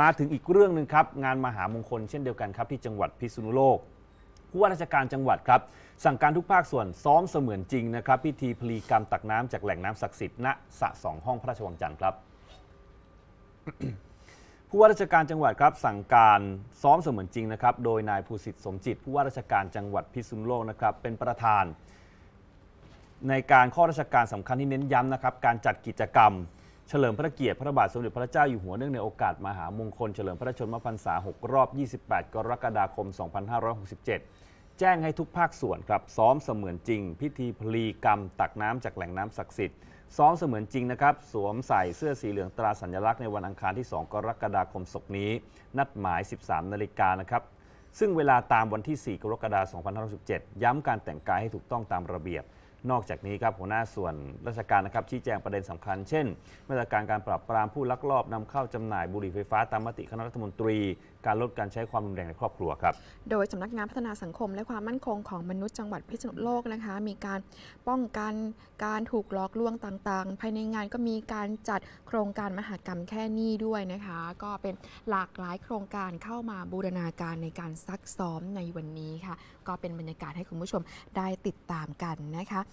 มาถึงอีกเรื่องหนึ่งครับ งานมหามงคลเช่นเดียวกันครับ ที่จังหวัดพิษณุโลกผู้ว่าราชการจังหวัดครับ สั่งการทุกภาคส่วนซ้อมเสมือนจริงนะครับพิธีพลีกรรมตักน้ำจากแหล่งน้ำศักดิ์สิทธิ์ณสระสองห้องพระราชวังจันทร์ครับผู้ว่าราชการจังหวัดครับสั่งการซ้อมเสมือนจริงนะครับโดยนายภูสิทธิ์สมจิตผู้ว่าราชการจังหวัดพิษณุโลกนะครับเป็นประธาน ในการข้อราชการสำคัญที่เน้นย้ำนะครับการจัดกิจกรรม เฉลิมพระเกียรติพระบาทสมเด็จพระเจ้าอยู่หัวเนื่องในโอกาสมหามงคล เฉลิมพระชนมพรรษา 6 รอบ 28 กรกฎาคม 2567 แจ้งให้ทุกภาคส่วนครับซ้อมเสมือนจริง พิธีพลีกรรม ตักน้ำจากแหล่งน้ำศักดิ์สิทธิ์ซ้อมเสมือนจริงนะครับ สวมใส่เสื้อสีเหลืองตราสัญลักษณ์ในวันอังคารที่ 2 กรกฎาคมศกนี้ นัดหมาย 13 นาฬิกานะครับ ซึ่งเวลาตามวันที่ 4 กรกฎาคม 2567 ย้ำการแต่งกายให้ถูกต้องตามระเบียบ นอกจากนี้ครับหัวหน้าส่วนราชการนะครับชี้แจงประเด็นสำคัญ เช่น มาตรการการปราบปรามผู้ลักลอบนำเข้าจำหน่ายบุหรี่ไฟฟ้าตามมติคณะรัฐมนตรี การลดการใช้ความรุนแรงในครอบครัวครับ โดยสำนักงานพัฒนาสังคมและความมั่นคงของมนุษย์จังหวัดพิษณุโลกนะคะ มีการป้องกันการถูกหลอกลวงต่างๆ ภายในงานก็มีการจัดโครงการมหกรรมแค่นี้ด้วยนะคะ ก็เป็นหลากหลายโครงการเข้ามาบูรณาการในการซักซ้อมในวันนี้ค่ะ ก็เป็นบรรยากาศให้คุณผู้ชมได้ติดตามกันนะคะ